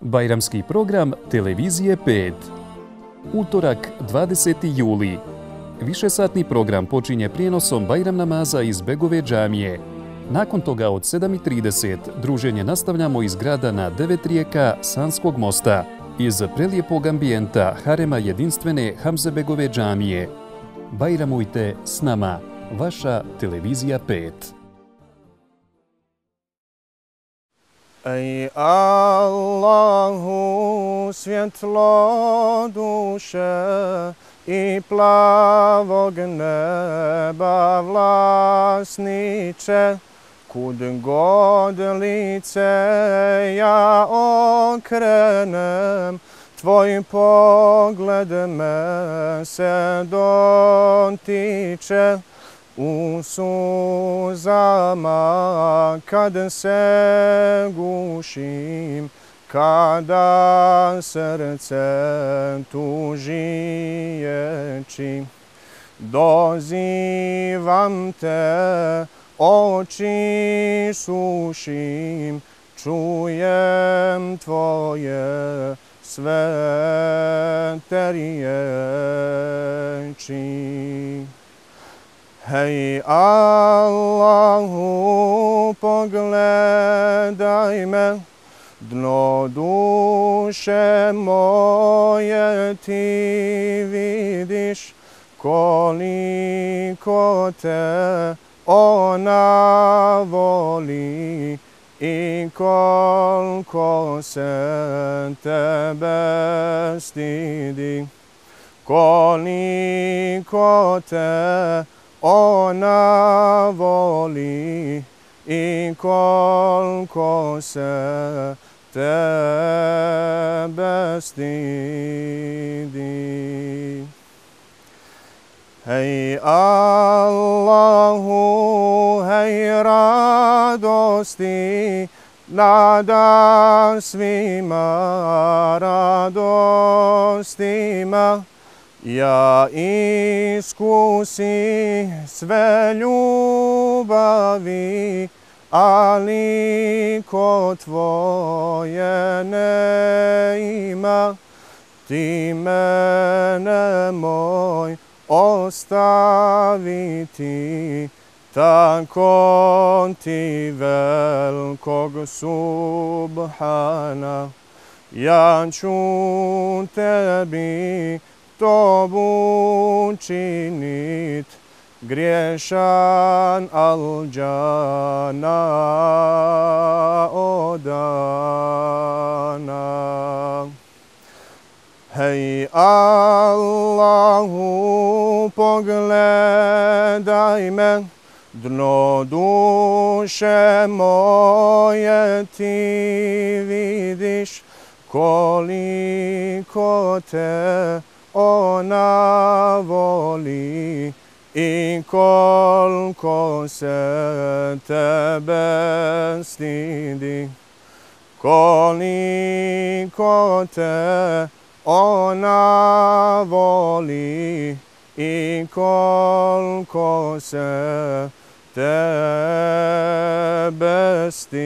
Bajramski program Televizije 5. Utorak, 20. juli. Višesatni program počinje prijenosom Bajram namaza iz Begove džamije. Nakon toga od 7.30 druženje nastavljamo iz grada na devet rijeka Sanskog mosta iz prelijepog ambijenta Harema jedinstvene Hamzebegove džamije. Bajramujte s nama, vaša Televizija 5. Ej Allahu svjetlo duše i plavog neba vlasniče, kud god lice ja okrenem, tvoj pogled me se dotiče. U suzama kad se gušim, kada srce tužijeći, dozivam te, oči sušim, čujem tvoje svete riječi. Hej Allahu, pogledaj me, dno duše moje ti vidiš, koliko te ona voli i koliko se tebe stidi. Koliko te ona voli ona voli i koliko se tebe stidi. Hej Allahu, hej radosti, nada svima radostima, ja iskusi sve ljubavi, ali ko tvoje ne ima, ti mene moj ostaviti, tako ti velkog subhana. Ja ću tebi to činit griješan alđana odana. Hej Allahu, pogledaj me, dno duše moje ti vidiš, koliko te ona voli i koliko se tebe stidi. Koliko te ona voli i koliko se tebe stidi.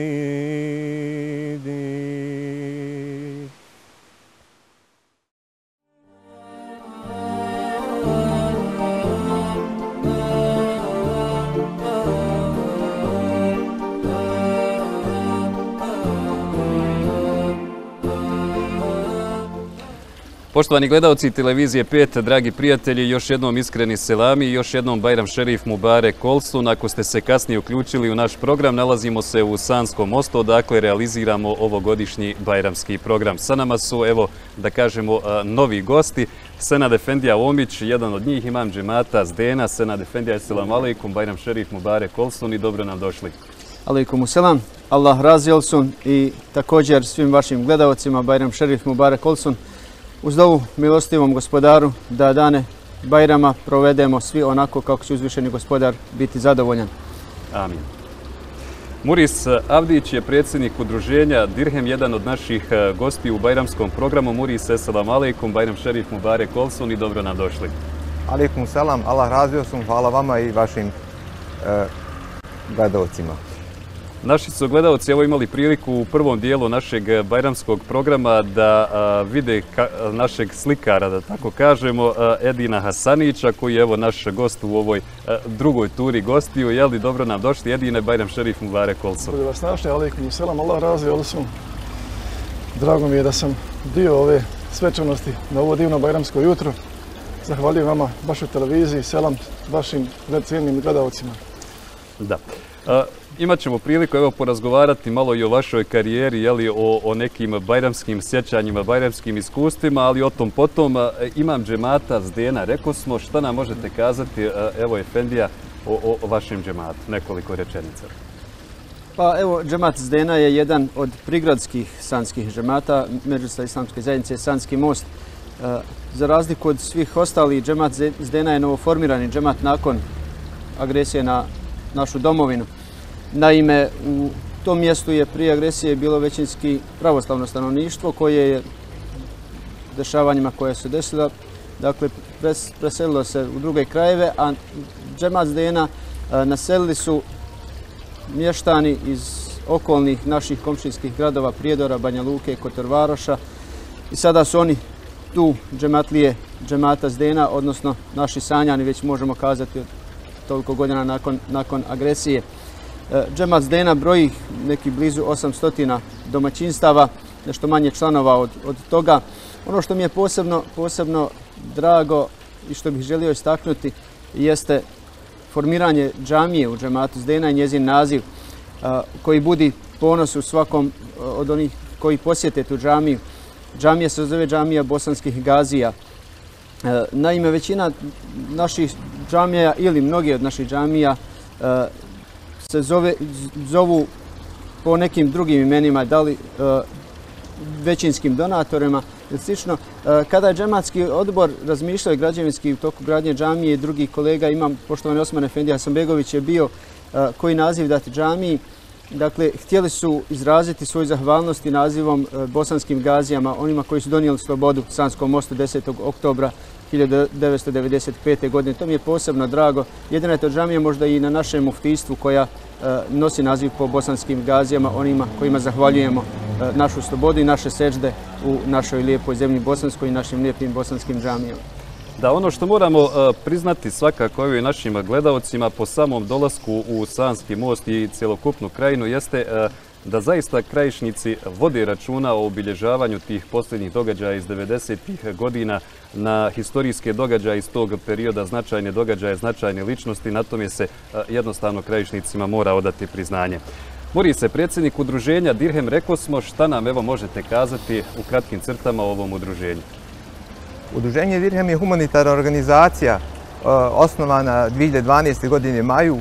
Poštovani gledalci televizije 5, dragi prijatelji, još jednom iskreni selami, još jednom Bajram Šerif Mubare Kolsun. Ako ste se kasnije uključili u naš program, nalazimo se u Sanskom mostu, dakle realiziramo ovogodišnji Bajramski program. Sa nama su, evo, da kažemo, novi gosti. Senad Efendija Omić, jedan od njih, imam džemata Zdena. Senad Efendija, selam alaikum, Bajram Šerif Mubare Kolsun i dobro nam došli. Alaikum selam, Allah razjelsun i također svim vašim gledalcima Bajram Šerif Mubare Kolsun uz dovu milostivom gospodaru da dane Bajrama provedemo svi onako kako će uzvišeni gospodar biti zadovoljan. Amin. Muris Avdić je predsjednik udruženja Dirhem, jedan od naših eh, gosti u Bajramskom programu. Muris, assalamu alaikum, Bajram Šerif Mubarek Olson i dobro nam došli. Alaikum selam, Allah razio sam, hvala vama i vašim e, gledalcima. Naši su gledalci evo imali priliku u prvom dijelu našeg bajramskog programa da vide našeg slikara, da tako kažemo, Edina Hasanića, koji je evo naš gost u ovoj drugoj turi gostiju. Je li dobro nam došli? Edine, Bajram Šerif Mubarek Olsu. Bude vas našli, alaikum selam, Allah razvi Olsu. Drago mi je da sam dio ove svečanosti na ovo divno bajramsko jutro. Zahvaljujem vama, vašoj televiziji, selam vašim cijenim gledalcima. Da. Imat ćemo priliku evo porazgovarati malo i o vašoj karijeri, jeli, o, o nekim bajramskim sjećanjima, bajramskim iskustvima, ali o tom potom e, imam džemata Zdena. Rekao smo šta nam možete kazati, evo Efendija, o, o vašem džematu, nekoliko rečenica. Pa evo, džemat Zdena je jedan od prigradskih sanskih džemata, Međusta islamske zajednice Sanski most. Za razliku od svih ostalih, džemat Zdena je novoformirani džemat nakon agresije na našu domovinu. Naime, u tom mjestu je prije agresije bilo većinski pravoslavno stanovništvo koje je dešavanjima koje su desila, dakle, preselilo se u druge krajeve, a džemat Zdena naselili su mještani iz okolnih naših komšinskih gradova Prijedora, Banja Luke, Kotorvaroša i sada su oni tu džematlije džemata Zdena, odnosno naši sanjani, već možemo kazati toliko godina nakon, nakon agresije. E, džemat Zdena broji neki blizu 800 domaćinstava, nešto manje članova od, od toga. Ono što mi je posebno, posebno drago i što bih želio istaknuti jeste formiranje džamije u džematu Zdena i njezin naziv e, koji budi ponos u svakom e, od onih koji posjete tu džamiju. Džamija se zove džamija bosanskih gazija. E, naime, većina naših džamija ili mnogi od naših džamija se zove, zovu po nekim drugim imenima, da li e, većinskim donatorima ili slično. E, kada je džematski odbor razmišljao i građevinski u toku gradnje džamije i drugih kolega, imam poštovani Osman Efendi Hasanbegović je bio e, koji naziv dati džamiji. Dakle, htjeli su izraziti svoju zahvalnost i nazivom bosanskim gazijama, onima koji su donijeli slobodu Sanskom mostu 10. oktobra 1995. godine. To mi je posebno drago. Jedina je to džamija možda i na našem muftistvu koja e, nosi naziv po bosanskim gazijama, onima kojima zahvaljujemo e, našu slobodu i naše sežde u našoj lijepoj zemlji Bosanskoj i našim lijepim bosanskim džamijama. Da, ono što moramo e, priznati svakako i našim gledalcima po samom dolasku u Sanski most i cjelokupnu krajinu jeste da zaista krajišnici vode računa o obilježavanju tih posljednjih događaja iz 90-ih godina na historijske događaje iz tog perioda, značajne događaje, značajne ličnosti. Na tome se jednostavno krajišnicima mora odati priznanje. Mori se predsjednik udruženja Dirhem, rekao smo šta nam evo možete kazati u kratkim crtama o ovom udruženju. Udruženje Dirhem je humanitarna organizacija osnovana 2012. godine maju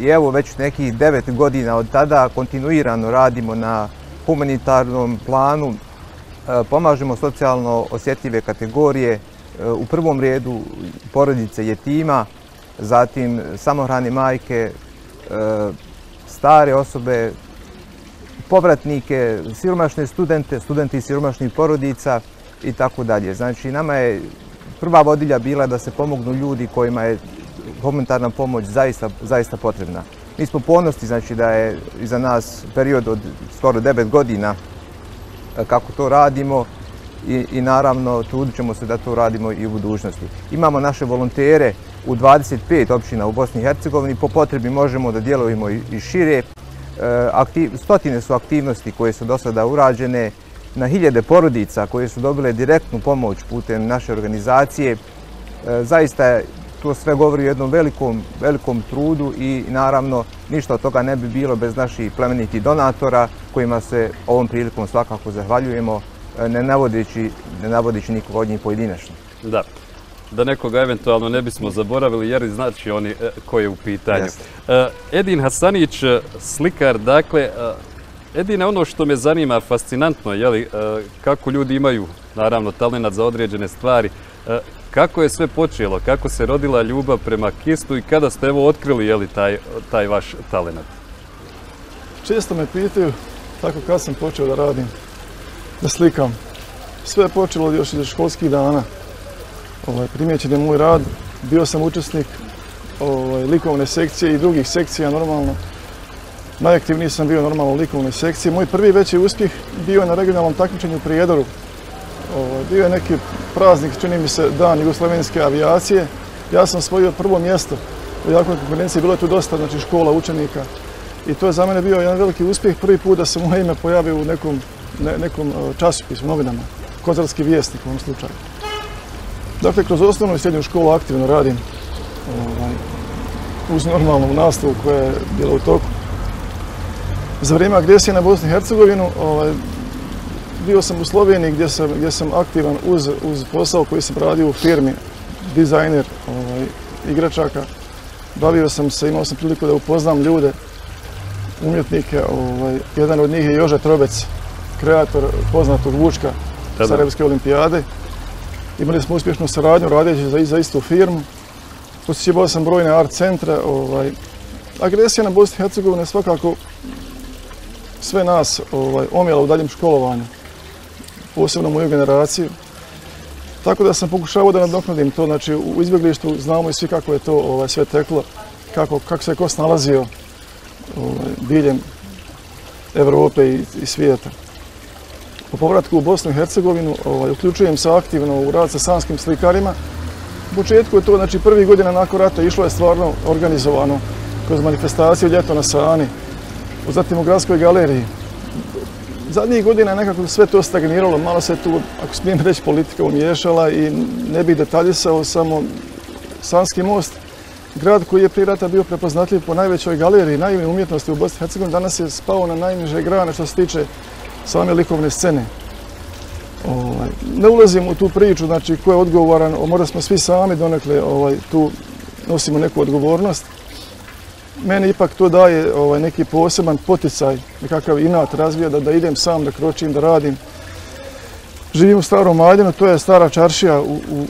i evo već nekih devet godina od tada kontinuirano radimo na humanitarnom planu, e, pomažemo socijalno osjetljive kategorije, e, u prvom redu porodice jetima, zatim samohrane majke, e, stare osobe, povratnike, siromašne studente, studenti siromašnih porodica i tako dalje. Znači, nama je prva vodilja bila da se pomognu ljudi kojima je humanitarna pomoć zaista, zaista potrebna. Mi smo ponosti znači, da je iza nas period od skoro 9 godina e, kako to radimo i, i naravno trudit ćemo se da to radimo i u budućnosti. Imamo naše volontere u 25 općina u Bosni i Hercegovini. Po potrebi možemo da djelujemo i i šire. E, stotine su aktivnosti koje su do sada urađene na hiljade porodica koje su dobile direktnu pomoć putem naše organizacije. E, zaista to sve govori o jednom velikom, velikom trudu i naravno ništa od toga ne bi bilo bez naših plemenitih donatora kojima se ovom prilikom svakako zahvaljujemo e, ne navodeći, ne navodeći nikog od njih pojedinačno. Da da nekoga eventualno ne bismo zaboravili, jer znači oni e, koji je u pitanju. E, Edin Hasanić, slikar, dakle, Edine, ono što me zanima, fascinantno, je kako ljudi imaju, naravno, talent za određene stvari, E, kako je sve počelo, kako se rodila ljubav prema kistu i kada ste evo otkrili, je li, taj, taj vaš talent? Često me pitaju tako kad sam počeo da radim, da slikam. Sve je počelo još iz školskih dana ovaj, primjećen je moj rad. Bio sam učesnik ovaj, likovne sekcije i drugih sekcija normalno. Najaktivniji sam bio normalno u likovnoj sekciji. Moj prvi veći uspjeh bio je na regionalnom takmičenju u Prijedoru. Ovo, bio je neki praznik, čini mi se, dan jugoslavenske avijacije. Ja sam svojio prvo mjesto u jakoj konkurenciji. Bilo je tu dosta znači, škola, učenika. I to je za mene bio jedan veliki uspjeh. Prvi put da se moje ime pojavi u nekom, ne, nekom e, časopisu, novinama. Kozarski vjesnik u ovom slučaju. Dakle, kroz osnovnu i srednju školu aktivno radim ovaj, uz normalnu nastavu koja je bila u toku. Za vrijeme agresije na Bosnu i Hercegovinu ovaj, bio sam u Sloveniji gdje sam, gdje sam aktivan uz, uz posao koji sam radio u firmi, dizajner ovaj, igračaka. Bavio sam se, imao sam priliku da upoznam ljude, umjetnike. Ovaj, jedan od njih je Jože Trobec, kreator poznatog Vučka Sarajevske olimpijade. Imali smo uspješnu saradnju radeći za, za istu firmu. Posjećivao sam brojne art centre. Ovaj. Agresija na Bosni i Hercegovine svakako sve nas ovaj, omjela u daljem školovanju, posebno moju generaciju. Tako da sam pokušavao da nadoknadim to, znači u izbjeglištu znamo i svi kako je to ovaj, sve teklo, kako, kako se ko snalazio ovaj, diljem Evrope i, i svijeta. Po povratku u Bosnu i Hercegovinu ovaj, uključujem se aktivno u rad sa sanskim slikarima. U početku je to, znači prvi godina nakon rata išlo je stvarno organizovano kroz manifestaciju Ljeto na Sani, zatim u gradskoj galeriji. Zadnjih godina nekako sve to stagniralo, malo se tu, ako smijem reći, politika umiješala i ne bih detaljisao samo Sanski most. Grad koji je prije rata bio prepoznatljiv po najvećoj galeriji naivne umjetnosti u Bosni i Hercegovini, danas je spao na najniže grane što se tiče same likovne scene. Ovaj, ne ulazim u tu priču, znači ko je odgovoran, možda smo svi sami donekle ovaj, tu nosimo neku odgovornost. Meni ipak to daje ovaj, neki poseban poticaj, nekakav inat razvija da, da idem sam, da kročim, da radim. Živim u starom Maljenu, to je stara čaršija u, u,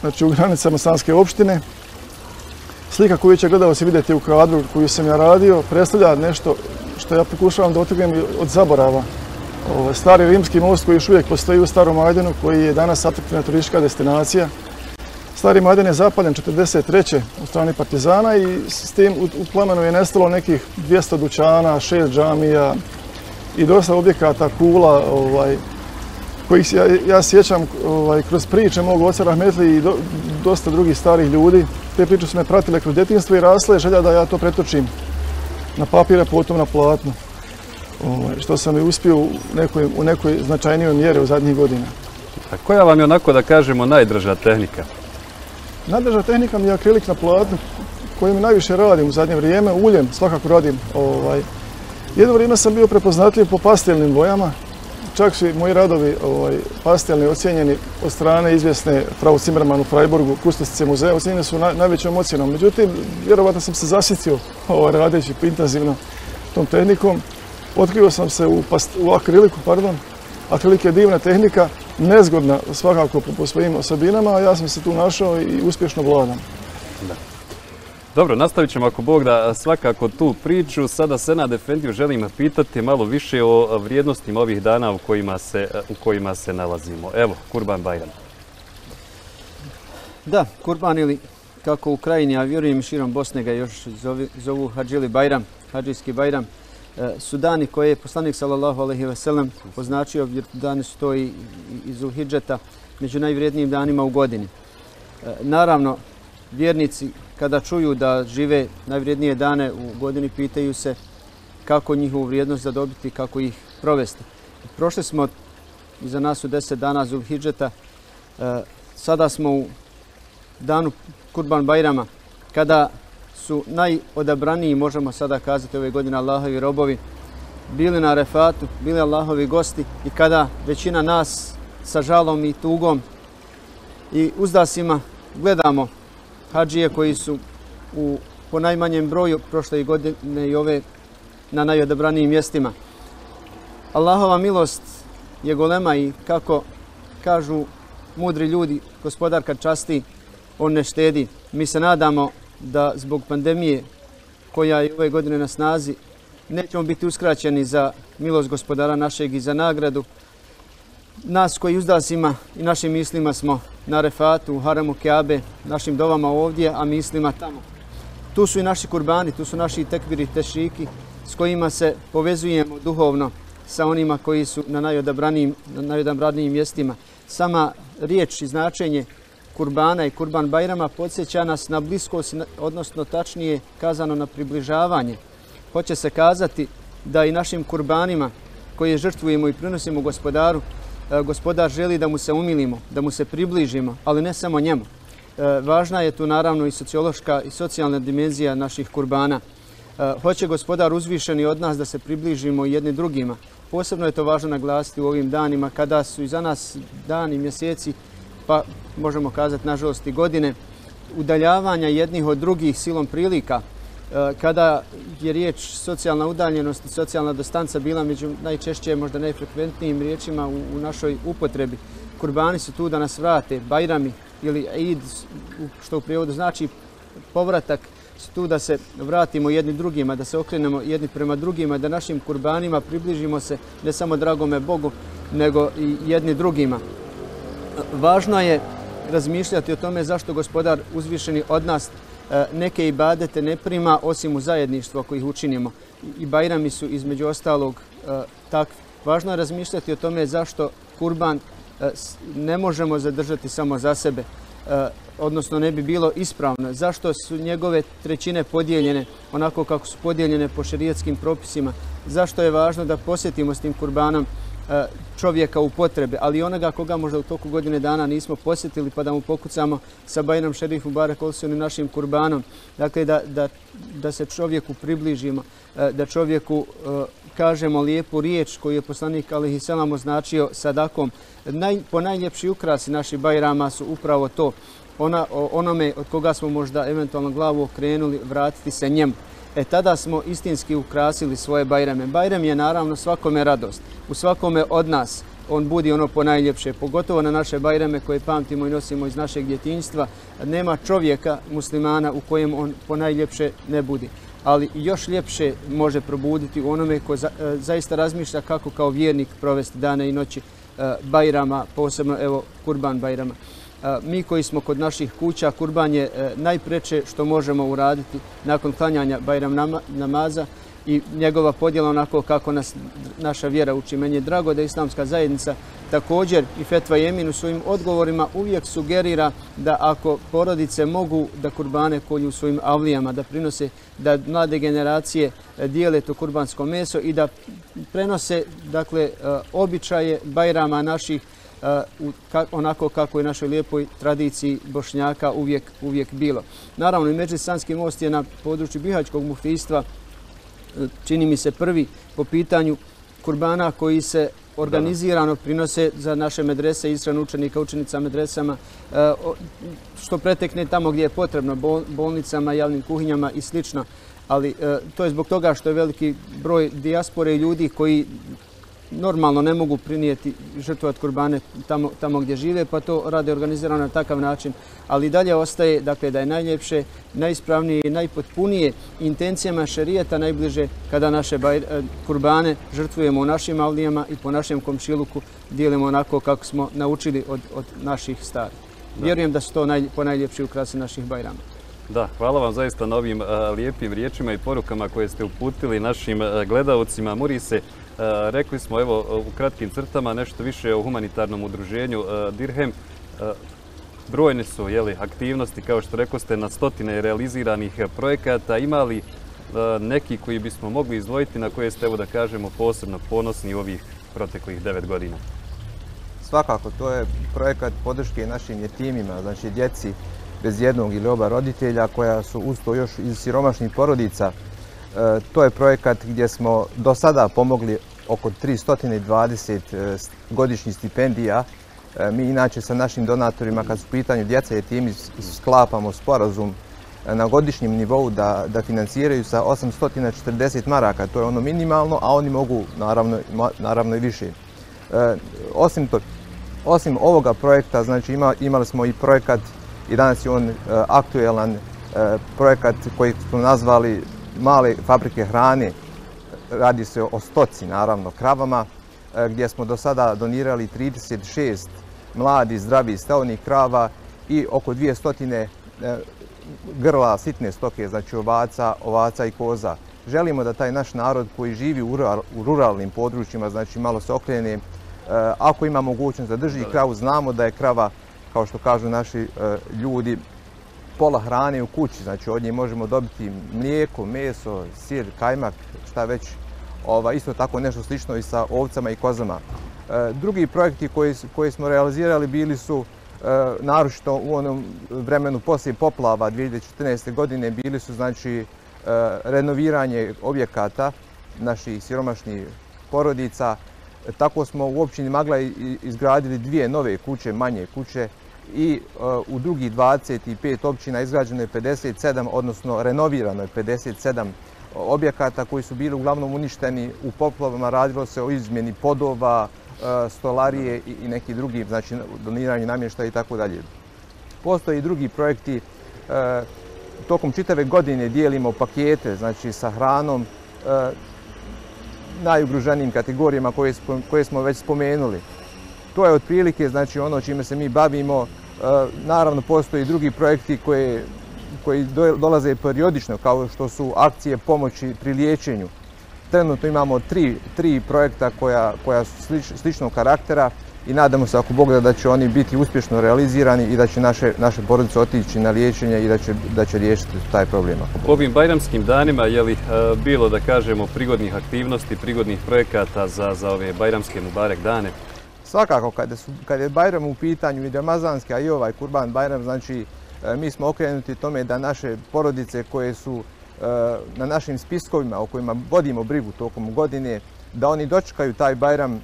znači, u granicama Sanske opštine. Slika koju će gledao se vidjeti u kadru koju sam ja radio, predstavlja nešto što ja pokušavam da otrgnem od zaborava. Ovaj, stari rimski most koji još uvijek postoji u starom Majdenu, koji je danas atraktivna turistička destinacija. Stari Majdan je zapaljen 43. u strani Partizana i s tim u, plamenu je nestalo nekih 200 dućana, šest džamija i dosta objekata, kula, ovaj, kojih se ja, ja sjećam ovaj, kroz priče mog oca Rahmetli i do, dosta drugih starih ljudi. Te priče su me pratile kroz djetinstvo i rasle želja da ja to pretočim na papire, potom na platno. Ovaj, što sam i uspio u nekoj, u nekoj značajnijoj mjeri u zadnjih godina. A koja vam je onako da kažemo najdrža tehnika? Najdrža tehnika mi je akrilik na platnu kojim najviše radim u zadnje vrijeme. Uljem svakako radim. Ovaj. Jedno vrijeme sam bio prepoznatljiv po pastelnim bojama. Čak su i moji radovi ovaj, pastelni ocjenjeni od strane izvjesne Frau Zimmermann u Freiburgu, kustosice muzeja, ocjenjeni su na, najvećom ocjenom. Međutim, vjerovatno sam se zasitio ovaj, radeći intenzivno tom tehnikom otkrio sam se u, past, u akriliku, pardon. Akrilik je divna tehnika, nezgodna svakako po, po svojim osobinama, a ja sam se tu našao i uspješno vladam. Da. Dobro, nastavit ćemo ako Bog da svakako tu priču. Sada Senad Efendiju želim pitati malo više o vrijednostima ovih dana u kojima se, u kojima se nalazimo. Evo, Kurban Bajram. Da, Kurban ili kako u krajini, a vjerujem širom Bosne ga još zovu, zovu Hadžili Bajram, Hadžijski Bajram. E, su dani koje je poslanik sallallahu alejhi ve sellem označio, jer dani su to i iz Zulhidžeta, među najvrijednijim danima u godini. E, naravno, vjernici kada čuju da žive najvrijednije dane u godini, pitaju se kako njihovu vrijednost zadobiti, kako ih provesti. Prošli smo iza nas u deset dana Zulhidžeta, e, sada smo u danu Kurban Bajrama, kada su najodabraniji, možemo sada kazati ove godine, Allahovi robovi, bili na refatu, bili Allahovi gosti i kada većina nas sa žalom i tugom i uzdasima gledamo hađije koji su u po najmanjem broju prošle godine i ove na najodabranijim mjestima. Allahova milost je golema i kako kažu mudri ljudi, gospodar kad časti, on ne štedi. Mi se nadamo da zbog pandemije koja je ove godine na snazi nećemo biti uskraćeni za milost gospodara našeg i za nagradu. Nas koji uzdasima i našim mislima smo na refatu, u haremu Keabe, našim dovama ovdje, a mislima tamo. Tu su i naši kurbani, tu su naši tekbiri, tešiki, s kojima se povezujemo duhovno sa onima koji su na najodabranijim, na najodabranijim mjestima. Sama riječ i značenje kurbana i kurban bajrama podsjeća nas na bliskost, odnosno tačnije kazano na približavanje. Hoće se kazati da i našim kurbanima koje žrtvujemo i prinosimo gospodaru, e, gospodar želi da mu se umilimo, da mu se približimo, ali ne samo njemu. E, važna je tu naravno i sociološka i socijalna dimenzija naših kurbana. E, hoće gospodar uzvišeni od nas da se približimo jedni drugima. Posebno je to važno naglasiti u ovim danima kada su i za nas dani, mjeseci, pa možemo kazati nažalost i godine, udaljavanja jednih od drugih silom prilika, e, kada je riječ socijalna udaljenost i socijalna dostanca bila među najčešće, možda najfrekventnijim riječima u našoj upotrebi. Kurbani su tu da nas vrate, bajrami ili id, što u prijevodu znači povratak, su tu da se vratimo jedni drugima, da se okrenemo jedni prema drugima, da našim kurbanima približimo se ne samo dragome Bogu, nego i jedni drugima. Važno je razmišljati o tome zašto gospodar uzvišeni od nas e, neke ibadete ne prima osim u zajedništvu ako ih učinimo. I bajrami su između ostalog e, tak takvi. Važno je razmišljati o tome zašto kurban e, ne možemo zadržati samo za sebe, odnosno ne bi bilo ispravno. Zašto su njegove trećine podijeljene onako kako su podijeljene po šerijetskim propisima. Zašto je važno da posjetimo s tim kurbanom E, čovjeka u potrebe, ali onoga koga možda u toku godine dana nismo posjetili pa da mu pokucamo sa Bajnom šerifu Barak Olsonu i našim kurbanom. Dakle, da, da, da se čovjeku približimo, e, da čovjeku e, kažemo lijepu riječ koju je poslanik Alihi Selam označio sadakom. Naj, po najljepši ukrasi naši Bajrama su upravo to. Ona, onome od koga smo možda eventualno glavu okrenuli, vratiti se njemu e tada smo istinski ukrasili svoje bajrame. Bajram je naravno svakome radost. U svakome od nas on budi ono po najljepše, pogotovo na naše bajrame koje pamtimo i nosimo iz našeg djetinjstva. Nema čovjeka muslimana u kojem on po najljepše ne budi. Ali još ljepše može probuditi u onome ko za, e, zaista razmišlja kako kao vjernik provesti dane i noći e, bajrama, posebno evo kurban bajrama mi koji smo kod naših kuća, kurban je e, najpreče što možemo uraditi nakon klanjanja Bajram namaza i njegova podjela onako kako nas naša vjera uči. Meni je drago da islamska zajednica također i Fetva Jemin u svojim odgovorima uvijek sugerira da ako porodice mogu da kurbane kolju u svojim avlijama, da prinose, da mlade generacije e, dijele to kurbansko meso i da prenose dakle, e, običaje Bajrama naših onako kako je našoj lijepoj tradiciji Bošnjaka uvijek, uvijek bilo. Naravno, i Međesanski most je na području Bihaćkog muftijstva, e, čini mi se prvi po pitanju kurbana koji se organizirano prinose za naše medrese, istran učenika, učenica medresama, e, što pretekne tamo gdje je potrebno, bolnicama, javnim kuhinjama i slično. Ali e, to je zbog toga što je veliki broj dijaspore i ljudi koji normalno ne mogu prinijeti žrtvovat kurbane tamo, tamo gdje žive, pa to rade organizirano na takav način. Ali dalje ostaje dakle, da je najljepše, najispravnije i najpotpunije intencijama šerijeta najbliže kada naše eh, kurbane žrtvujemo u našim avlijama i po našem komšiluku dijelimo onako kako smo naučili od, od naših stari. Vjerujem da su to naj, po najljepši ukrasi naših bajrama. Da, hvala vam zaista na ovim uh, lijepim riječima i porukama koje ste uputili našim uh, gledalcima. Murise, E, E, rekli smo evo u kratkim crtama nešto više o humanitarnom udruženju e, Dirhem. E, brojne su jeli, aktivnosti, kao što rekao ste, na stotine realiziranih projekata. Imali neki koji bismo mogli izdvojiti na koje ste, evo da kažemo, posebno ponosni ovih proteklih devet godina? Svakako, to je projekat podrške našim jetimima, znači djeci bez jednog ili oba roditelja koja su usto još iz siromašnih porodica E, to je projekat gdje smo do sada pomogli oko 320 e, godišnjih stipendija. E, mi inače sa našim donatorima, kad su pitanju djece i tim, sklapamo sporazum e, na godišnjem nivou da, da financiraju sa 840 maraka. To je ono minimalno, a oni mogu naravno, naravno i više. Osim, to, osim ovoga projekta, znači ima, imali smo i projekat, i danas je on aktuelan projekat koji smo nazvali male fabrike hrane, radi se o stoci, naravno, kravama, e, gdje smo do sada donirali 36 mladi, zdravi, stavnih krava i oko 200 e, grla sitne stoke, znači ovaca, ovaca i koza. želimo da taj naš narod koji živi u ruralnim područjima, znači malo se okrene, e, ako ima mogućnost da drži kravu, znamo da je krava, kao što kažu naši ljudi, pola hrane u kući, znači od nje možemo dobiti mlijeko, meso, sir, kajmak, šta već, ova, isto tako nešto slično i sa ovcama i kozama. E, drugi projekti koji, koji smo realizirali bili su e, naročito u onom vremenu poslije poplava 2014. godine bili su znači E, renoviranje objekata naših siromašnih porodica. Tako smo u općini Magla izgradili dvije nove kuće, manje kuće i e, u drugi 25 općina izgrađeno je 57, odnosno renovirano je 57 e, objekata koji su bili uglavnom uništeni u poplavama. Radilo se o izmjeni podova, e, stolarije i neki drugi, znači doniranje namještaja i tako dalje. Postoje i drugi projekti tokom čitave godine dijelimo pakete znači sa hranom e, najugroženijim kategorijama koje, koje smo već spomenuli. To je otprilike znači ono čime se mi bavimo. E, naravno postoji drugi projekti koje, koji dolaze periodično kao što su akcije pomoći pri liječenju. Trenutno imamo tri, tri projekta koja, koja su slič, sličnog karaktera i nadamo se ako Bog da, da će oni biti uspješno realizirani i da će naše, naše porodice otići na liječenje i da će, da će riješiti taj problem. U ovim bajramskim danima je li e, bilo da kažemo prigodnih aktivnosti, prigodnih projekata za, za ove bajramske Mubarek dane? Svakako, kada, su, kada je Bajram u pitanju i Ramazanski, a i ovaj Kurban Bajram, znači e, mi smo okrenuti tome da naše porodice koje su e, na našim spiskovima o kojima vodimo brigu tokom godine, da oni dočekaju taj Bajram e,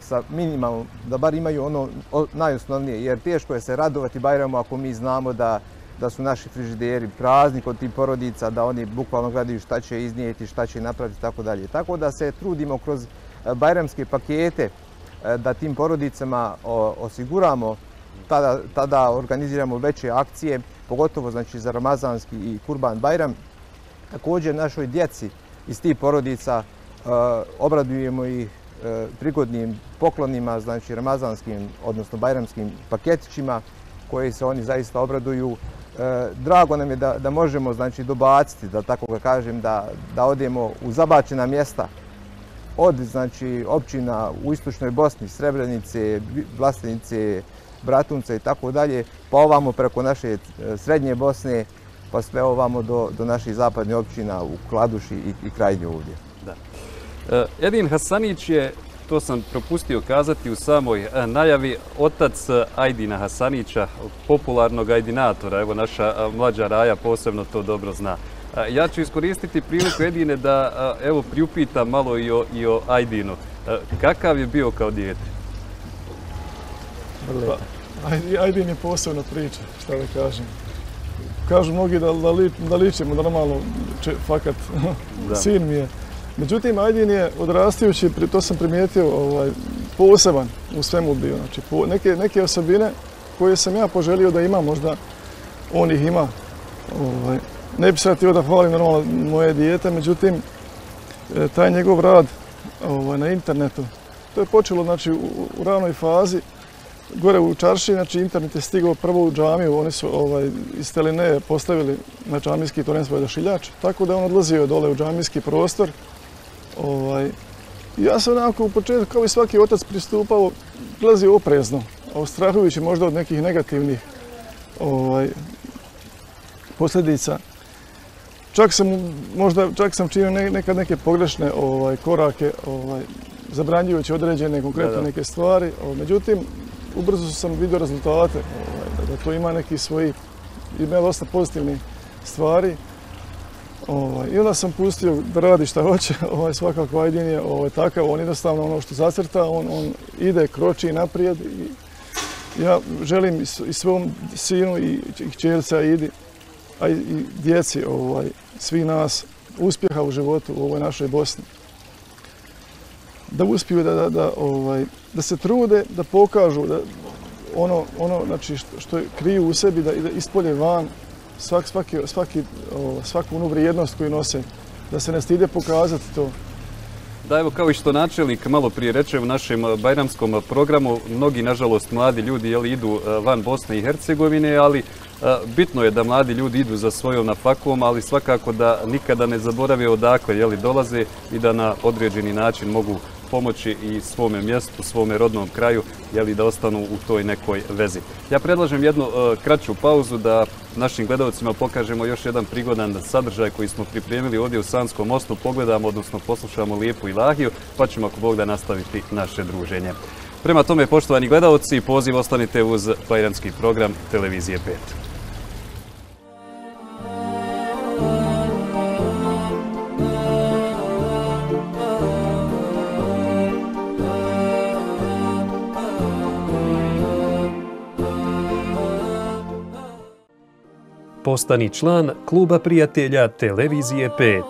sa minimalno, da bar imaju ono najosnovnije, jer teško je se radovati Bajramu ako mi znamo da da su naši frižideri prazni kod tih porodica, da oni bukvalno gledaju šta će iznijeti, šta će napraviti i tako dalje. Tako da se trudimo kroz bajramske pakete E, da tim porodicama osiguramo, tada, tada organiziramo veće akcije, pogotovo znači za Ramazanski i Kurban Bajram. Također našoj djeci iz tih porodica e, obradujemo ih e, prigodnim poklonima, znači ramazanskim, odnosno bajramskim paketićima koji se oni zaista obraduju. Drago nam je da, da možemo znači, dobaciti, da tako ga kažem, da, da odemo u zabačena mjesta od znači, općina u istočnoj Bosni, Srebrenice, Vlastenice, Bratunca i tako dalje, pa ovamo preko naše e, srednje Bosne, pa sve ovamo do, do naših zapadnih općina u Kladuši i, i krajnje ovdje. Da. E, Edin Hasanić je, to sam propustio kazati u samoj e, najavi, otac Ajdina Hasanića, popularnog ajdinatora. Evo, naša mlađa Raja posebno to dobro zna. Ja ću iskoristiti priliku Edine da evo priupitam malo i o, i o Ajdinu. Kakav je bio kao dijete? Pa, Ajdin je posebna priča, šta da kažem. Kažu mnogi da, da, li, da ličimo normalno, če, fakat, sin mi je. Međutim, Ajdin je odrastajući, to sam primijetio, ovaj, poseban u svemu bio. Znači, po, neke, neke osobine koje sam ja poželio da ima, možda on ih ima. Ovaj, ne bi sad htio da hvalim normalno moje dijete, međutim, e, taj njegov rad ovaj, na internetu, to je počelo znači, u, u ranoj fazi, gore u Čarši, znači internet je stigao prvo u džamiju, oni su ovaj, iz Teline postavili na džamijski torenstvo odašiljač, tako da on odlazio dole u džamijski prostor, Ovaj, ja sam onako u početku, kao i svaki otac, pristupao, glazio oprezno, ostrahujući možda od nekih negativnih ovaj, posljedica. Čak sam, možda, čak sam činio nekad neke pogrešne ovaj, korake, ovaj, zabranjujući određene konkretne neke stvari. Ovaj, međutim, ubrzo sam vidio rezultate, ovaj, da, to ima neki svoji, ima dosta pozitivnih stvari. Ovaj, I onda sam pustio da radi šta hoće, ovaj, svakako Ajdin je ovaj, takav, on jednostavno ono što zacrta, on, on ide, kroči naprijed i ja želim i svom sinu i, i čelca Idi, a i, i djeci, ovaj, svi nas, uspjeha u životu u ovoj našoj Bosni. Da uspiju da, da, da, ovaj, da se trude, da pokažu da ono, ono znači, što, što kriju u sebi, da, da ispolje van, svak, svaki, svaki, o, svaku onu vrijednost koju nose, da se ne stide pokazati to. Da, evo kao i što načelnik malo prije reče u našem eh, bajramskom programu, mnogi, nažalost, mladi ljudi jeli, idu eh, van Bosne i Hercegovine, ali Bitno je da mladi ljudi idu za svojom na nafakom, ali svakako da nikada ne zaborave odakle jeli, dolaze i da na određeni način mogu pomoći i svome mjestu, svome rodnom kraju, jeli, da ostanu u toj nekoj vezi. Ja predlažem jednu uh, kraću pauzu da našim gledalcima pokažemo još jedan prigodan sadržaj koji smo pripremili ovdje u Sanskom mostu, pogledamo, odnosno poslušamo lijepu ilahiju, pa ćemo ako Bog da nastaviti naše druženje. Prema tome, poštovani gledalci, poziv ostanite uz bajramski program Televizije 5. Postani član Kluba prijatelja Televizije 5.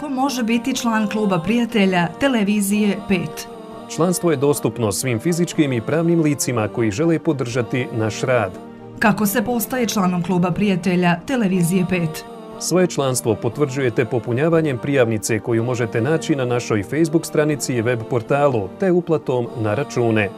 Ko može biti član Kluba prijatelja Televizije 5? Članstvo je dostupno svim fizičkim i pravnim licima koji žele podržati naš rad. Kako se postaje članom Kluba prijatelja Televizije 5? Svoje članstvo potvrđujete popunjavanjem prijavnice koju možete naći na našoj Facebook stranici i web portalu te uplatom na račune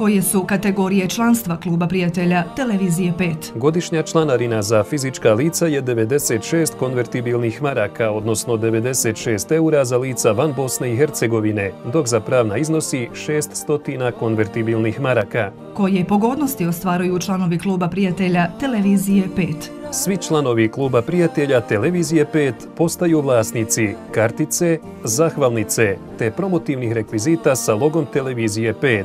koje su kategorije članstva Kluba prijatelja Televizije 5. Godišnja članarina za fizička lica je 96 konvertibilnih maraka, odnosno 96 eura za lica van Bosne i Hercegovine, dok za pravna iznosi 600 konvertibilnih maraka. Koje pogodnosti ostvaruju članovi Kluba prijatelja Televizije 5? Svi članovi Kluba prijatelja Televizije 5 postaju vlasnici kartice, zahvalnice te promotivnih rekvizita sa logom Televizije 5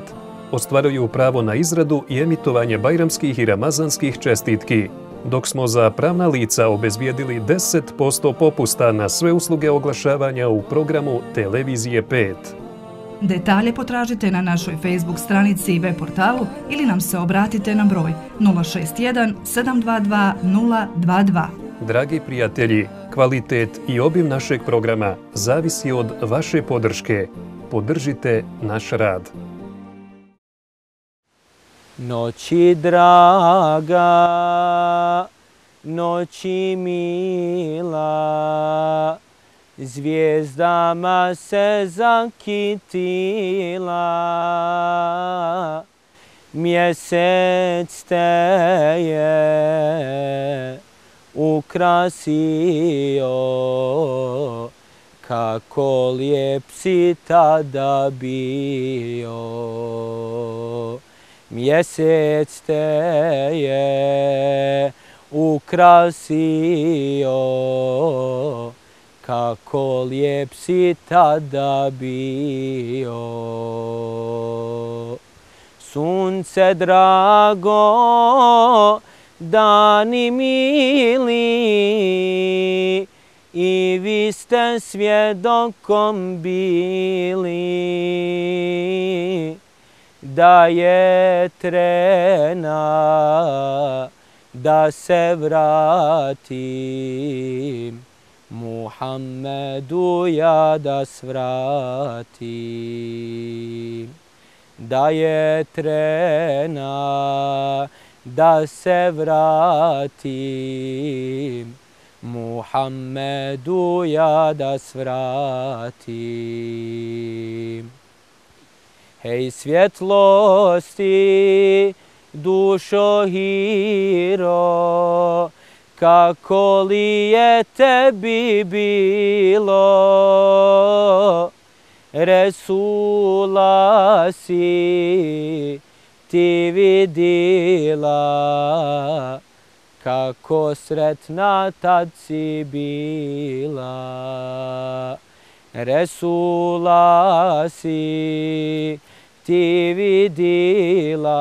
ostvaruju pravo na izradu i emitovanje bajramskih i ramazanskih čestitki, dok smo za pravna lica obezbijedili 10% popusta na sve usluge oglašavanja u programu Televizije 5. Detalje potražite na našoj Facebook stranici i web portalu ili nam se obratite na broj 061 722 022. Dragi prijatelji, kvalitet i obim našeg programa zavisi od vaše podrške. Podržite naš rad. Noći draga, noći mila, zvijezdama se zakitila, mjesec te je ukrasio, kako lijep si tada bio mjesec te je ukrasio, kako lijep si tada bio. Sunce drago, dani mili, i vi ste svjedokom bili da je trena da se vratim. Muhammedu ja da svratim. Da je trena da se vratim. Muhammedu ja da svratim. Hej svjetlosti, dušo hiro, kako li je tebi bilo? Resula si ti vidila, kako sretna tad si bila. Resula si ti vidila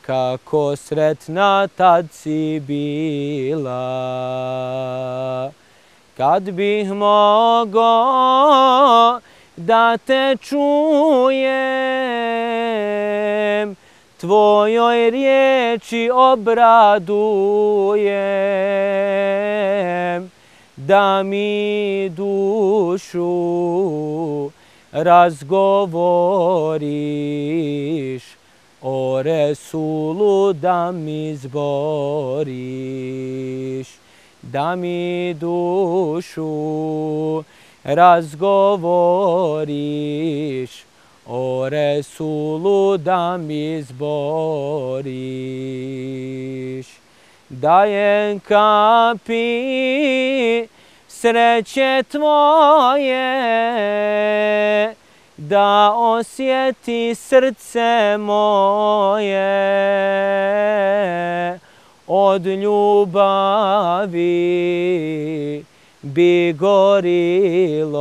kako sretna tad si bila. Kad bih mogo da te čujem, tvojoj riječi obradujem, da mi dušu razgovoriš, o Resulu da mi zboriš, da mi dušu razgovoriš, o Resulu da mi izboriš. Dajem kapi sreće tvoje, da osjeti srce moje od ljubavi bi gorilo,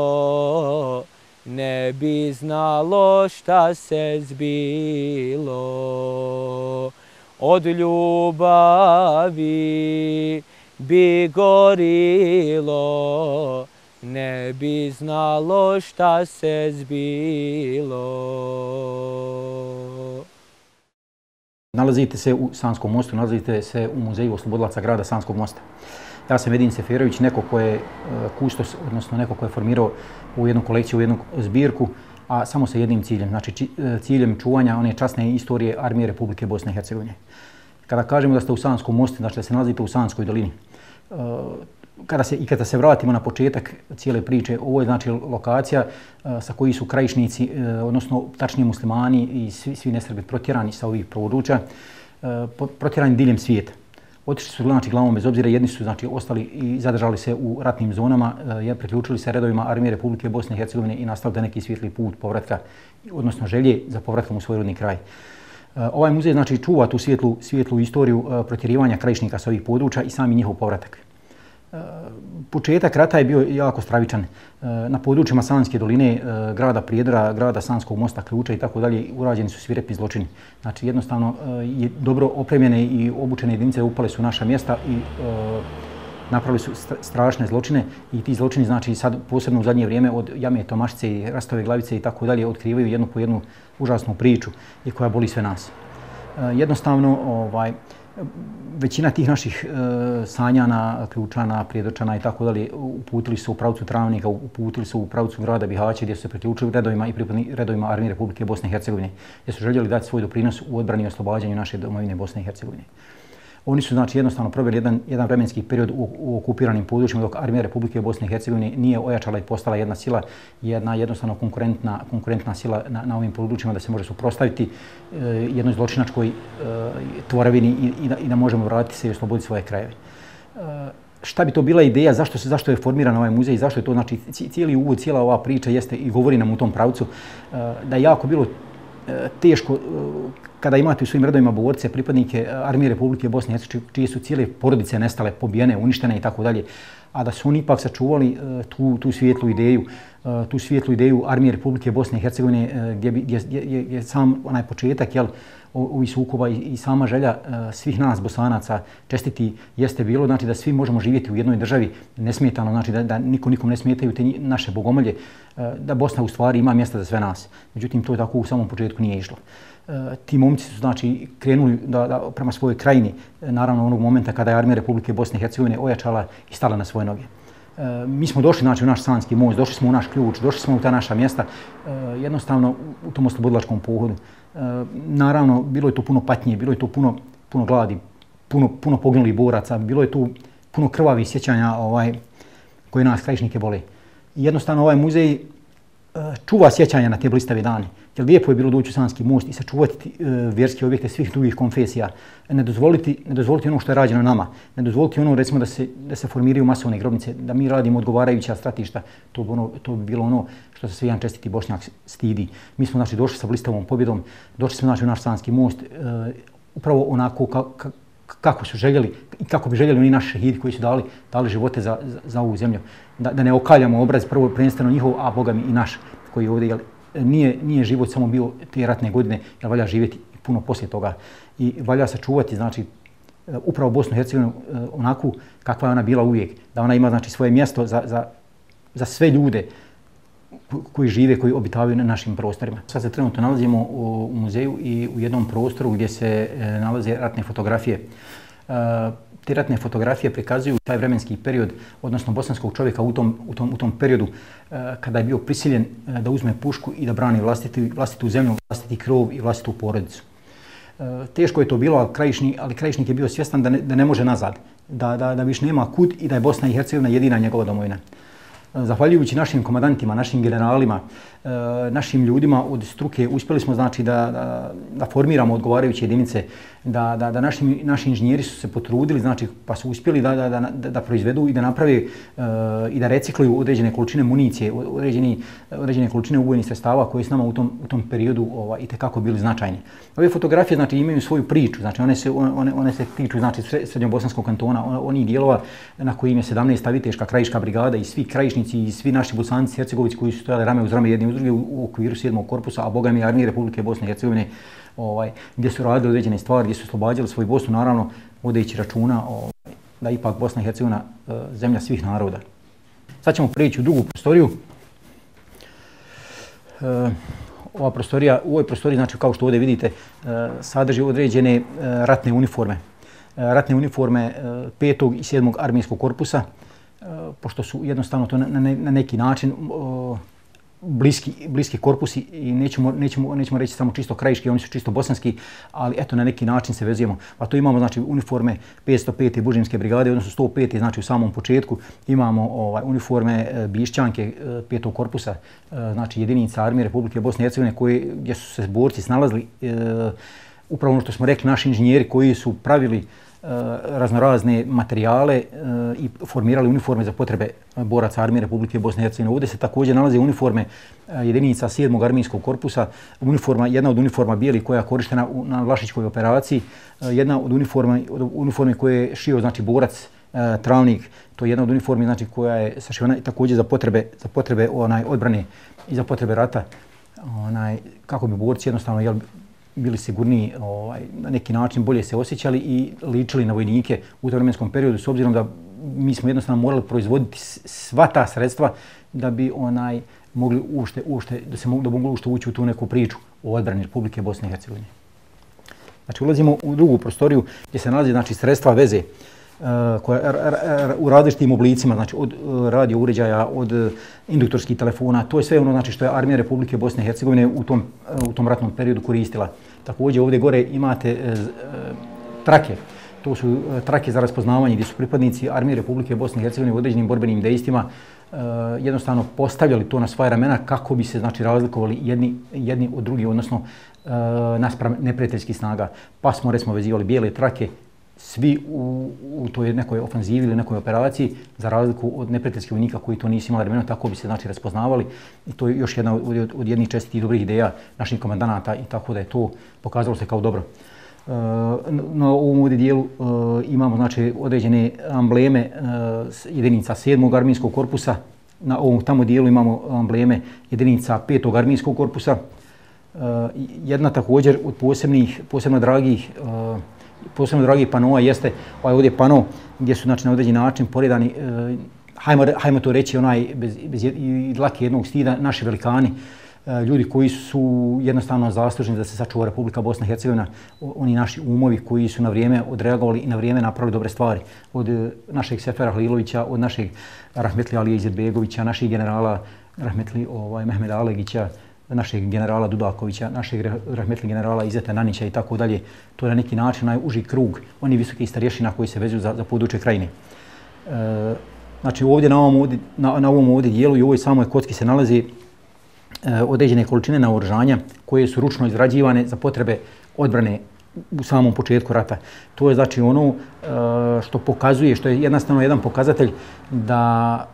ne bi znalo šta se zbilo. Od ljubavi bi gorilo, ne bi znalo šta se zbilo. Nalazite se u Sanskom mostu, nalazite se u muzeju oslobodilaca grada Sanskog mosta. Ja sam Edin Seferović, neko ko je e, kustos, odnosno neko ko je formirao u jednu kolekciju, u jednu zbirku, a samo sa jednim ciljem, znači e, ciljem čuvanja one časne istorije Armije Republike Bosne i Hercegovine. Kada kažemo da ste u Sanskom mostu, znači da se nalazite u Sanskoj dolini, kada se, i kada se vratimo na početak cijele priče, ovo je znači lokacija e, sa koji su krajišnici, e, odnosno tačnije muslimani i svi, svi nesrbi protjerani sa ovih područja, e, protjerani diljem svijeta otišli su znači glavom bez obzira, jedni su znači ostali i zadržali se u ratnim zonama, je priključili se redovima armije Republike Bosne i Hercegovine i nastavili da neki svijetli put povratka, odnosno želje za povratkom u svoj rodni kraj. E, ovaj muzej znači čuva tu svijetlu, svijetlu istoriju e, protjerivanja krajišnika sa ovih područja i sami njihov povratak e, početak rata je bio jako stravičan. Na područjima Sanske doline, grada Prijedra, grada Sanskog mosta, Ključa i tako dalje, urađeni su svirepi zločini. Znači, jednostavno, je dobro opremljene i obučene jedinice upale su naša mjesta i napravili su strašne zločine i ti zločini, znači sad posebno u zadnje vrijeme od Jame Tomašice i Rastove glavice i tako dalje, otkrivaju jednu po jednu užasnu priču i koja boli sve nas. E, jednostavno, ovaj, većina tih naših e, sanjana, ključana, prijedočana i tako dalje uputili su u pravcu Travnika, uputili su u pravcu grada Bihaće gdje su se priključili redovima i pripadni redovima Armije Republike Bosne i Hercegovine gdje su željeli dati svoj doprinos u odbrani i oslobađanju naše domovine Bosne i Hercegovine. Oni su znači jednostavno proveli jedan, jedan vremenski period u, u okupiranim područjima dok armija Republike Bosne i Hercegovine nije ojačala i postala jedna sila, jedna jednostavno konkurentna, konkurentna sila na, na ovim područjima da se može suprostaviti e, eh, jednoj zločinačkoj e, tvorevini i, i, da, i da možemo vratiti se i osloboditi svoje krajeve. E, šta bi to bila ideja, zašto se zašto je formiran ovaj muzej, zašto je to, znači cijeli uvod, cijela ova priča jeste i govori nam u tom pravcu e, da je jako bilo e, teško kada imate u svojim redovima borce, pripadnike eh, Armije Republike Bosne i Hercegovine, čije su cijele porodice nestale, pobijene, uništene i tako dalje, a da su oni ipak sačuvali eh, tu, tu svijetlu ideju, eh, tu svijetlu ideju Armije Republike Bosne i Hercegovine, gdje, gdje, gdje, gdje je sam onaj početak, jel, ovih sukoba i, i sama želja e, svih nas bosanaca čestiti jeste bilo, znači da svi možemo živjeti u jednoj državi nesmetano, znači da, da niko nikom ne smetaju te naše bogomolje, e, da Bosna u stvari ima mjesta za sve nas. Međutim, to je tako u samom početku nije išlo. E, ti momci su znači krenuli da, da prema svojoj krajini naravno onog momenta kada je armija Republike Bosne i Hercegovine ojačala i stala na svoje noge. E, mi smo došli znači u naš Sanski most, došli smo u naš ključ, došli smo u ta naša mjesta jednostavno u tom oslobodilačkom pohodu. Eh, naravno bilo je to puno patnje, bilo je to puno puno gladi, puno puno poginulih boraca, bilo je tu puno krvavih sjećanja ovaj koje nas krajišnike boli. Jednostavno ovaj muzej eh, čuva sjećanja na te blistave dane. Jer lijepo je bilo doći u Sanski most i sačuvati e, vjerske objekte svih drugih konfesija. Ne dozvoliti, ne dozvoliti ono što je rađeno nama. Ne dozvoliti ono recimo da se, da se formiraju masovne grobnice, da mi radimo odgovarajuća stratišta. To bi, ono, to bi bilo ono što se svijan čestiti bošnjak stidi. Mi smo znači, došli sa blistavom pobjedom, došli smo znači, u naš Sanski most, e, upravo onako ka, ka, kako su željeli i kako bi željeli oni naši šehidi koji su dali, dali živote za, za, za ovu zemlju. Da, da ne okaljamo obraz prvo prvenstveno njihov, a Boga mi i naš koji ovdje jel, nije, nije život samo bio te ratne godine, jer valja živjeti puno poslije toga. I valja sačuvati, znači, upravo Bosnu i Hercegovinu eh, onaku kakva je ona bila uvijek. Da ona ima znači, svoje mjesto za, za, za sve ljude koji žive, koji obitavaju na našim prostorima. Sad se trenutno nalazimo u, muzeju i u jednom prostoru gdje se eh, nalaze ratne fotografije. E, te ratne fotografije prikazuju taj vremenski period, odnosno bosanskog čovjeka u tom, u tom, u tom periodu e, kada je bio prisiljen e, da uzme pušku i da brani vlastiti, vlastitu zemlju, vlastiti krov i vlastitu porodicu. E, teško je to bilo, ali krajišnik, ali krajišnik je bio svjestan da ne, da ne može nazad, da, da, da više nema kud i da je Bosna i Hercegovina jedina njegova domovina. Zahvaljujući našim komandantima, našim generalima, našim ljudima od struke uspjeli smo znači da, da, da formiramo odgovarajuće jedinice da, da, da naši, naši inženjeri su se potrudili, znači pa su uspjeli da, da, da, da proizvedu i da naprave uh, i da recikluju određene količine municije, određeni, određene količine ubojenih sredstava koje su nama u tom, u tom periodu ovaj, i kako bili značajni. Ove fotografije znači, imaju svoju priču, znači one se, one, one se tiču znači, srednjobosanskog kantona, oni dijelova na kojim je 17. viteška krajiška brigada i svi krajišnici i svi naši bosanci Hercegovici koji su stojali rame uz rame jedni uz druge u, u okviru 7. korpusa, a boga mi armije Republike Bosne i Hercegovine ovaj, gdje su radili određene stvari, gdje su oslobađali svoju Bosnu, naravno, vodeći računa ovaj, da ipak Bosna i Hercegovina e, zemlja svih naroda. Sad ćemo prijeći u drugu prostoriju. E, ova prostorija, u ovoj prostoriji, znači kao što ovdje vidite, e, sadrži određene e, ratne uniforme. E, ratne uniforme e, i 7. armijskog korpusa, e, pošto su jednostavno to na, na, na neki način e, bliski, bliski korpusi i nećemo, nećemo, nećemo reći samo čisto krajiški, oni su čisto bosanski, ali eto na neki način se vezujemo. Pa tu imamo znači uniforme 505. Bužinske brigade, odnosno 105. znači u samom početku imamo ovaj uniforme e, Bišćanke e, petog korpusa, e, znači jedinica armije Republike Bosne i Hercegovine koje gdje su se borci snalazili e, upravo ono što smo rekli naši inženjeri koji su pravili Eh, raznorazne materijale eh, i formirali uniforme za potrebe boraca armije Republike Bosne i Hercegovine. Ovdje se također nalaze uniforme eh, jedinica 7. armijskog korpusa. Uniforma, jedna od uniforma bijeli koja je korištena na Vlašićkoj operaciji. Jedna od uniforma, od uniforme koje je šio znači borac travnik. To je jedna od uniformi znači koja je sašivana i također za potrebe, za potrebe onaj odbrane i za potrebe rata. Onaj, kako bi borci jednostavno jel, bili sigurniji, ovaj, na neki način bolje se osjećali i ličili na vojnike u tom vremenskom periodu, s obzirom da mi smo jednostavno morali proizvoditi sva ta sredstva da bi onaj mogli ušte, ušte, da se mogu, da mogu ušte ući u tu neku priču o odbrani Republike Bosne i Hercegovine. Znači, ulazimo u drugu prostoriju gdje se nalazi znači, sredstva veze eh, koja u različitim oblicima, znači od eh, radio uređaja, od eh, induktorskih telefona, to je sve ono znači što je armija Republike Bosne i Hercegovine u tom, u tom ratnom periodu koristila. Također ovdje gore imate e, e, trake, to su e, trake za raspoznavanje gdje su pripadnici armije Republike Bosne i Hercegovine u određenim borbenim dejstvima jednostavno postavljali to na svoje ramena kako bi se znači razlikovali jedni, jedni od drugih, odnosno naspram neprijateljskih snaga. Pa smo recimo vezivali bijele trake svi u, u toj nekoj ofanzivi ili nekoj operaciji, za razliku od neprijateljskih vojnika koji to nisu imali vremena, tako bi se znači raspoznavali. I to je još jedna od, od jednih čestitih dobrih ideja naših komandanata i tako da je to pokazalo se kao dobro. E, uh, na ovom ovdje dijelu e, imamo znači određene ambleme e, jedinica 7. armijskog korpusa. Na ovom tamo dijelu imamo ambleme jedinica 5. armijskog korpusa. Uh, jedna također od posebnih, posebno dragih uh, posebno dragi panoa jeste ovaj ovdje pano gdje su znači, na određen način poredani, e, hajmo, hajmo to reći onaj bez, bez dlake jednog stida, naši velikani, e, ljudi koji su jednostavno zasluženi da se sačuva Republika Bosna i Hercegovina, oni naši umovi koji su na vrijeme odreagovali i na vrijeme napravili dobre stvari. Od e, našeg Sefera Hlilovića, od našeg Rahmetli Alije Izetbegovića, naših generala Rahmetli ovaj, Mehmeda Alegića, našeg generala Dudakovića, našeg rahmetli generala Izeta Nanića i tako dalje. To je na neki način najuži krug, oni visoki starješina koji se vezuju za, za područje krajine. E, znači ovdje na ovom ovdje, na, na ovom ovdje dijelu i u ovoj samoj kocki se nalazi e, određene količine naoružanja koje su ručno izrađivane za potrebe odbrane u samom početku rata. To je znači ono e, što pokazuje, što je jednostavno jedan pokazatelj da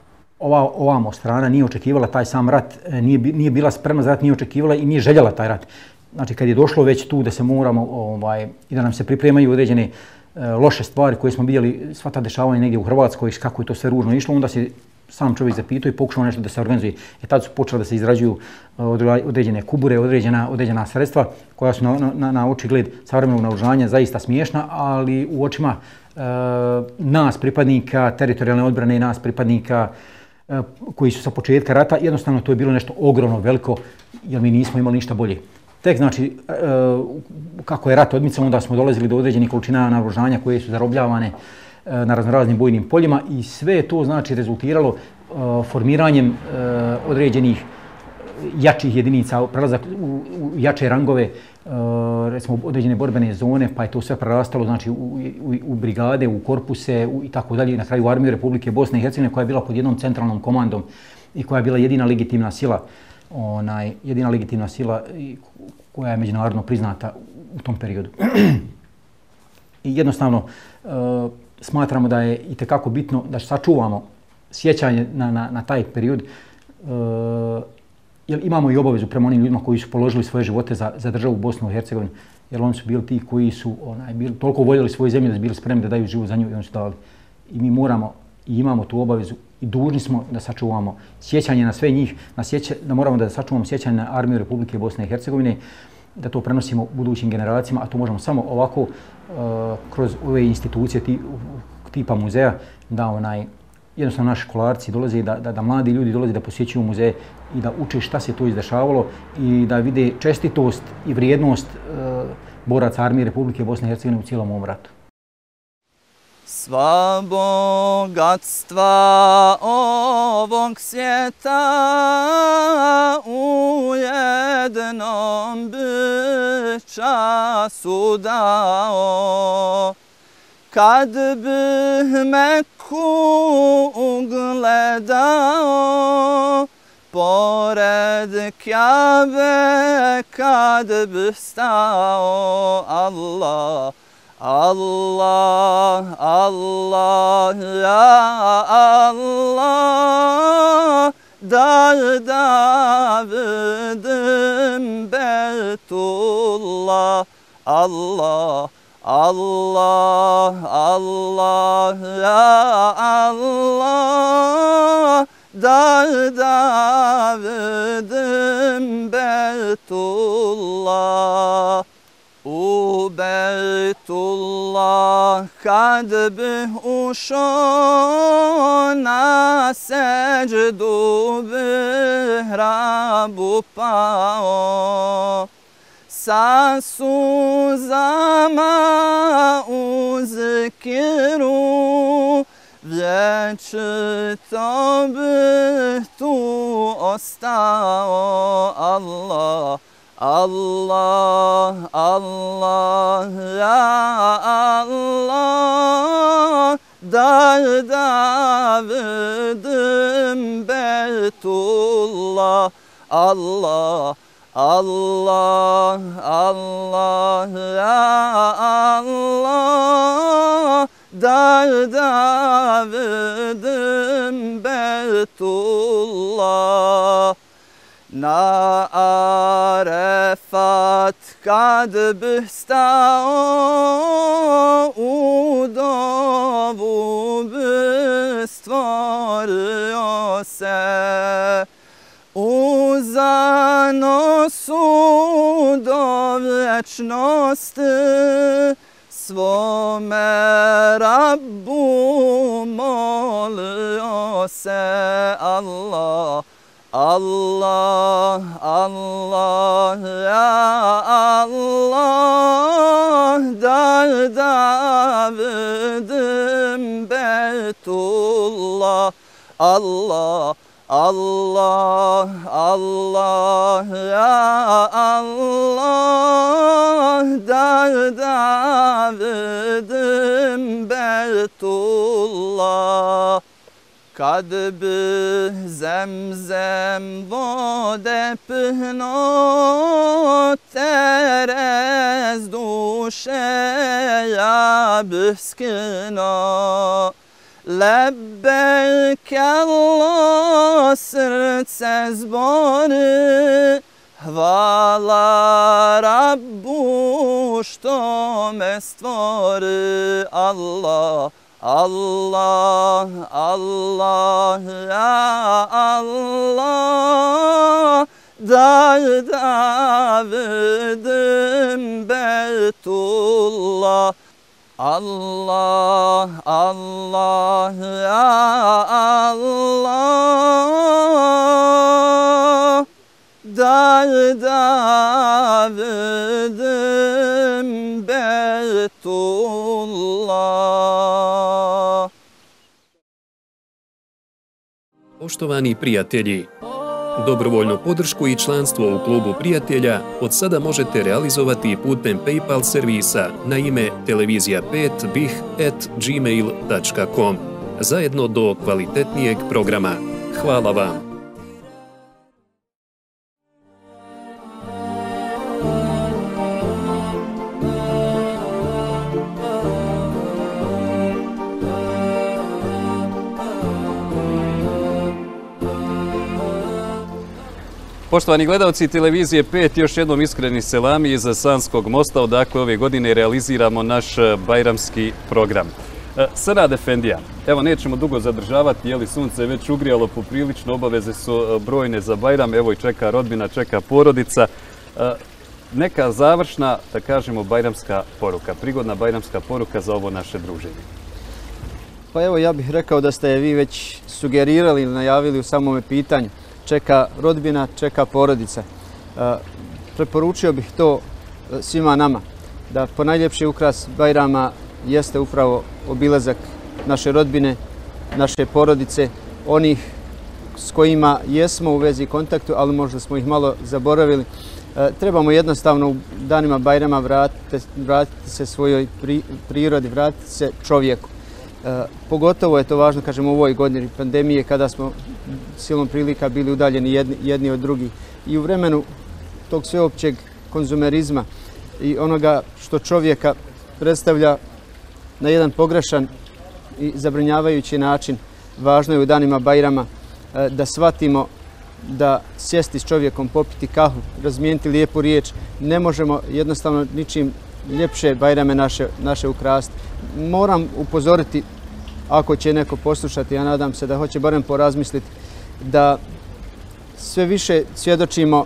ova ovamo strana nije očekivala taj sam rat, e, nije, nije bila spremna za rat, nije očekivala i nije željela taj rat. Znači kad je došlo već tu da se moramo ovaj, i da nam se pripremaju određene e, loše stvari koje smo vidjeli sva ta dešavanja negdje u Hrvatskoj, kako je to sve ružno išlo, onda se sam čovjek zapitao i pokušao nešto da se organizuje. E tad su počeli da se izrađuju e, određene kubure, određena, određena sredstva koja su na, na, na oči gled savremenog naoružanja zaista smiješna, ali u očima e, nas pripadnika teritorijalne odbrane i nas pripadnika E, E, koji su sa početka rata, jednostavno to je bilo nešto ogromno, veliko, jer mi nismo imali ništa bolje. Tek znači, e, kako je rat odmicao, onda smo dolazili do određenih količina naoružanja koje su zarobljavane e, na raznoraznim bojnim poljima i sve to znači rezultiralo formiranjem određenih jačih jedinica, prelazak u, jače rangove, Eh, recimo određene borbene zone, pa je to sve prerastalo znači, u, u, u brigade, u korpuse u, i tako dalje, na kraju u armiju Republike Bosne i Hercegovine koja je bila pod jednom centralnom komandom i koja je bila jedina legitimna sila onaj, jedina legitimna sila koja je međunarodno priznata u tom periodu. I jednostavno e, smatramo da je i tekako bitno da sačuvamo sjećanje na, na, na taj period, e, jer imamo i obavezu prema onim ljudima koji su položili svoje živote za, za državu Bosnu i Hercegovinu, jer oni su bili ti koji su onaj, bili, toliko voljeli svoju zemlju da su bili spremni da daju život za nju i oni su dali. I mi moramo i imamo tu obavezu i dužni smo da sačuvamo sjećanje na sve njih, na sjeća, da moramo da sačuvamo sjećanje na armiju Republike Bosne i Hercegovine, da to prenosimo budućim generacijama, a to možemo samo ovako uh, kroz ove institucije ti, tipa muzeja, da onaj jednostavno naši školarci dolaze, da, da, da mladi ljudi dolaze da posjećuju muzeje i da uče šta se to izdešavalo i da vide čestitost i vrijednost e, boraca armije Republike Bosne i Hercegovine u cijelom ovom ratu. Sva bogatstva ovog svijeta u jednom bi času dao. Kad bih me ugledao, pored kjabe kad bih stao, Allah, Allah, Allah, ya Allah, dar David'im Betullah, Allah, Allah, Allah, ya Allah, dar David'im Betullah. U Bejtullah kad bih ušao na seđdu bih rabu pao. Sa suzama u zikiru vječito bih tu ostao Allah. Allah, Allah, ya Allah, dar David'im Betullah, Allah, Allah, Allah, ya Allah, dar David'im Betullah. Na Arefat kad bih stao u dovu bih stvorio se u zanosu do vječnosti svome Rabbu molio se Allah Allah, Allah, ya Allah, dar David'im Betullah. Allah, Allah, Allah, ya Allah, dar David'im Betullah. Kad bi zemzem vode pihno terez duše ja bih skino. Lebbek Allah srce zbori, Hvala Rabbu što me stvori Allah. Allah, Allah, ya Allah, dar David'im Betullah. Allah, Allah, Allah, dar David'im Betullah. Poštovani prijatelji, dobrovoljnu podršku i članstvo u klubu prijatelja od sada možete realizovati putem PayPal servisa na ime televizija5bih.gmail.com zajedno do kvalitetnijeg programa. Hvala vam! Poštovani gledalci televizije 5, još jednom iskreni selami iz Sanskog mosta, odakle ove godine realiziramo naš e, bajramski program. E, Defendija, evo nećemo dugo zadržavati, jeli sunce je već ugrijalo poprilično, obaveze su e, brojne za Bajram, evo i čeka rodbina, čeka porodica. E, neka završna, da kažemo, bajramska poruka, prigodna bajramska poruka za ovo naše druženje. Pa evo ja bih rekao da ste vi već sugerirali ili najavili u samome pitanju čeka rodbina, čeka porodica. E, preporučio bih to e, svima nama, da po najljepši ukras Bajrama jeste upravo obilazak naše rodbine, naše porodice, onih s kojima jesmo u vezi kontaktu, ali možda smo ih malo zaboravili. E, trebamo jednostavno u danima Bajrama vratiti, vratiti se svojoj prirodi, vratiti se čovjeku. E, pogotovo je to važno, kažemo, u ovoj godini pandemije, kada smo silom prilika bili udaljeni jedni, jedni od drugih. I u vremenu tog sveopćeg konzumerizma i onoga što čovjeka predstavlja na jedan pogrešan i zabrinjavajući način, važno je u danima Bajrama e, da shvatimo da sjesti s čovjekom, popiti kahu, razmijeniti lijepu riječ, ne možemo jednostavno ničim ljepše Bajrame naše, naše ukrasti. Moram upozoriti ako će neko poslušati, ja nadam se da hoće barem porazmisliti, da sve više svjedočimo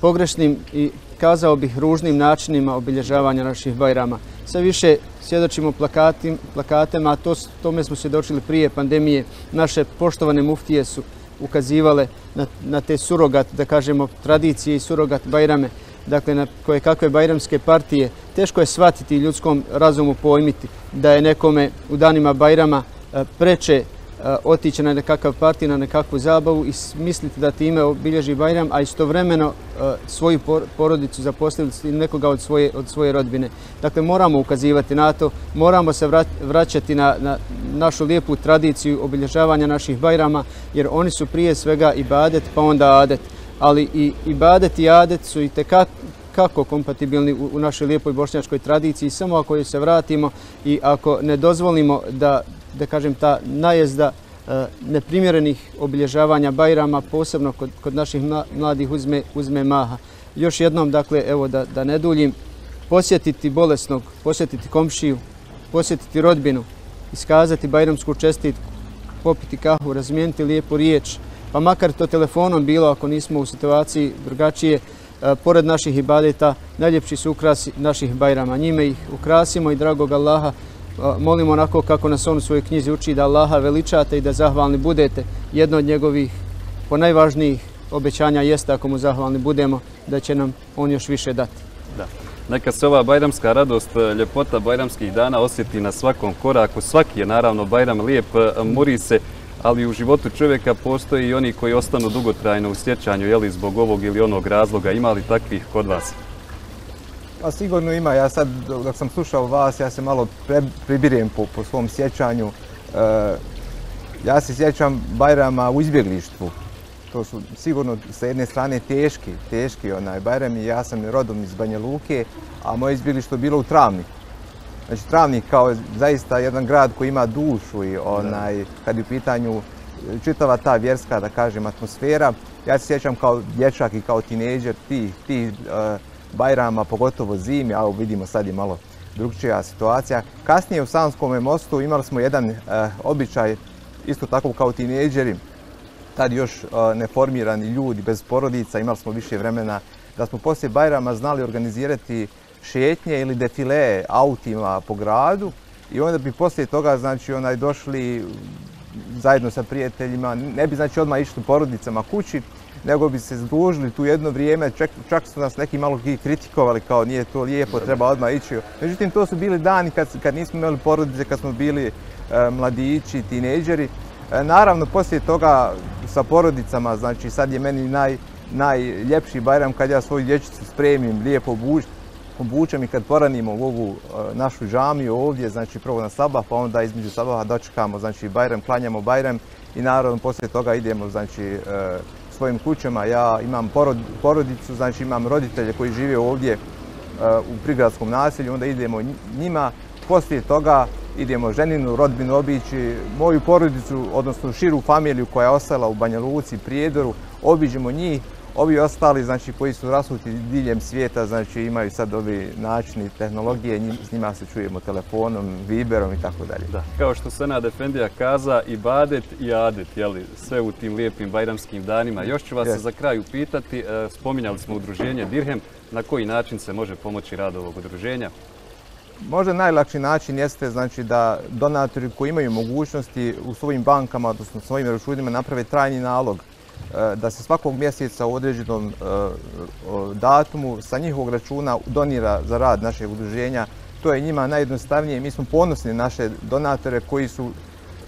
pogrešnim i kazao bih ružnim načinima obilježavanja naših bajrama. Sve više svjedočimo plakatim, plakatema, a to, tome smo svjedočili prije pandemije. Naše poštovane muftije su ukazivale na, na te surogat, da kažemo, tradicije i surogat bajrame dakle na koje kakve bajramske partije, teško je shvatiti ljudskom razumu pojmiti da je nekome u danima bajrama e, preče e, otići na nekakav partij, na nekakvu zabavu i misliti da time obilježi Bajram, a istovremeno e, svoju porodicu zaposliti nekoga od svoje, od svoje rodbine. Dakle, moramo ukazivati na to, moramo se vraćati na, na našu lijepu tradiciju obilježavanja naših Bajrama, jer oni su prije svega i badet, pa onda adet ali i ibadet i adet su i tekako kako kompatibilni u, u našoj lijepoj bošnjačkoj tradiciji, samo ako se vratimo i ako ne dozvolimo da, da kažem, ta najezda e, neprimjerenih obilježavanja Bajrama, posebno kod, kod naših mladih, uzme, uzme maha. Još jednom, dakle, evo da, da ne duljim, posjetiti bolesnog, posjetiti komšiju, posjetiti rodbinu, iskazati Bajramsku čestitku, popiti kahu, razmijeniti lijepu riječ, pa makar to telefonom bilo ako nismo u situaciji drugačije, e, pored naših ibadeta, najljepši su ukrasi naših bajrama. Njime ih ukrasimo i dragog Allaha e, molimo onako kako nas on u svojoj knjizi uči da Allaha veličate i da zahvalni budete. Jedno od njegovih po najvažnijih obećanja jeste ako mu zahvalni budemo da će nam on još više dati. Da. Neka se ova bajramska radost, e, ljepota bajramskih dana osjeti na svakom koraku. Svaki je naravno bajram lijep, muri se ali u životu čovjeka postoji i oni koji ostanu dugotrajno u sjećanju, je li zbog ovog ili onog razloga, ima li takvih kod vas? Pa sigurno ima, ja sad dok sam slušao vas, ja se malo pre, pribirijem po, po svom sjećanju. E, ja se sjećam Bajrama u izbjeglištvu. To su sigurno sa jedne strane teški, teški onaj Bajram i ja sam rodom iz Banja Luke, a moje izbjeglištvo bilo u Travniku. Znači, Travnik kao zaista jedan grad koji ima dušu i onaj, kad je u pitanju čitava ta vjerska, da kažem, atmosfera. Ja se sjećam kao dječak i kao tineđer tih, tih uh, bajrama, pogotovo zimi, a vidimo sad je malo drugčija situacija. Kasnije u Sanskom mostu imali smo jedan uh, običaj, isto tako kao tineđeri, tad još uh, neformirani ljudi bez porodica, imali smo više vremena, da smo poslije Bajrama znali organizirati šetnje ili defile autima po gradu i onda bi poslije toga znači onaj došli zajedno sa prijateljima, ne bi znači odmah išli porodicama kući, nego bi se združili tu jedno vrijeme, čak, čak su nas neki malo kritikovali kao nije to lijepo, treba odmah ići. Međutim, to su bili dani kad, kad nismo imali porodice, kad smo bili e, mladići, tineđeri. E, naravno, poslije toga sa porodicama, znači sad je meni naj, najljepši bajram kad ja svoju dječicu spremim, lijepo obučiti, obučem i kad poranimo u ovu e, našu džamiju ovdje, znači prvo na sabah, pa onda između sabaha dočekamo, znači Bajram, klanjamo Bajram i naravno poslije toga idemo, znači, e, svojim kućama. Ja imam porodicu, znači imam roditelje koji žive ovdje e, u prigradskom naselju, onda idemo njima. Poslije toga idemo ženinu, rodbinu obići, moju porodicu, odnosno širu familiju koja je ostala u Banja Luci, Prijedoru, obiđemo njih, Ovi ostali, znači, koji su rasuti diljem svijeta, znači, imaju sad ovi načini tehnologije, njim, s njima se čujemo telefonom, viberom i tako dalje. Da, kao što Sena Defendija kaza, i badet i adet, jeli, sve u tim lijepim bajramskim danima. Još ću vas Yes. za kraj upitati, e, spominjali smo udruženje Dirhem, na koji način se može pomoći rad ovog udruženja? Možda najlakši način jeste znači da donatori koji imaju mogućnosti u svojim bankama, odnosno svojim računima naprave trajni nalog E, da se svakog mjeseca u određenom e, datumu sa njihovog računa donira za rad našeg udruženja. To je njima najjednostavnije. Mi smo ponosni na naše donatore koji su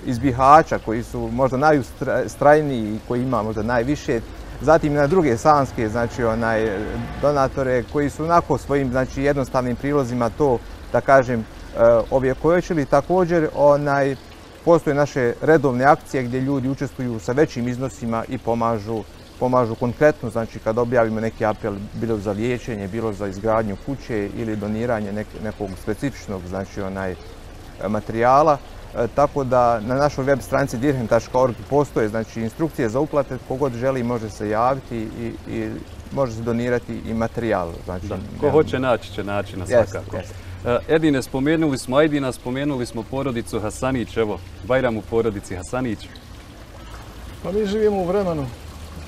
iz Bihaća, koji su možda najustrajniji i koji ima možda najviše. Zatim na druge sanske, znači onaj donatore koji su onako svojim znači jednostavnim prilozima to da kažem, e. Također, onaj, postoje naše redovne akcije gdje ljudi učestvuju sa većim iznosima i pomažu pomažu konkretno, znači kad objavimo neki apel bilo za liječenje, bilo za izgradnju kuće ili doniranje nek, nekog specifičnog znači onaj materijala. E, tako da na našoj web stranici dirhem.org postoje znači instrukcije za uplate, kogod želi može se javiti i, i može se donirati i materijal. Znači, Da, ko hoće naći će načina Jest, svakako. jest. E, Edine, spomenuli smo Ajdina, spomenuli smo porodicu Hasanić, evo, Bajram u porodici Hasanić. Pa mi živimo u vremenu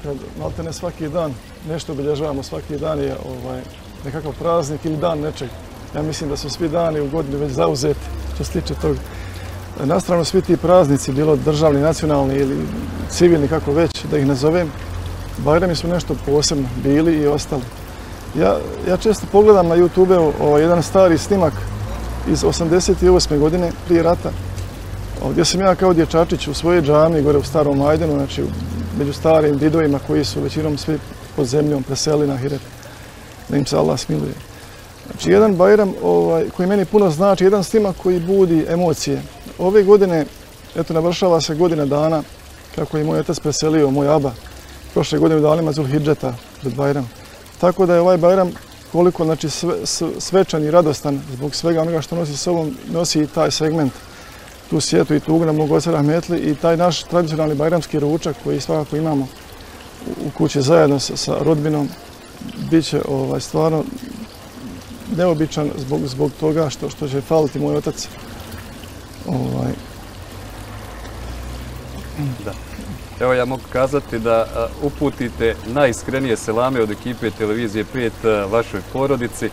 kad malte ne svaki dan nešto obilježavamo, svaki dan je ovaj, nekakav praznik ili dan nečeg. Ja mislim da su svi dani u godini već zauzeti što se tiče toga. Nastrano svi ti praznici, bilo državni, nacionalni ili civilni, kako već da ih nazovem, Bajrami su nešto posebno bili i ostali. Ja, ja često pogledam na YouTube ovaj, jedan stari snimak iz 88. godine prije rata, gdje sam ja kao dječačić u svojoj džami gore u starom Majdenu, znači među starim didovima koji su većinom svi pod zemljom preseli na Hiret, da im se Allah smiluje. Znači jedan Bajram ovaj, koji meni puno znači, jedan snimak koji budi emocije. Ove godine, eto navršava se godina dana kako je moj otac preselio, moj aba, prošle godine u dalima Zulhidžeta pred Bajram. Tako da je ovaj Bajram koliko znači, sve, svečan i radostan zbog svega onoga što nosi s sobom, nosi i taj segment tu sjetu i tugu na mog oca Rahmetli i taj naš tradicionalni bajramski ručak koji svakako imamo u kući zajedno sa, sa rodbinom bit će ovaj, stvarno neobičan zbog, zbog toga što, što će faliti moj otac. Ovaj, Da. Evo ja mogu kazati da uputite najiskrenije selame od ekipe televizije 5 a, vašoj porodici.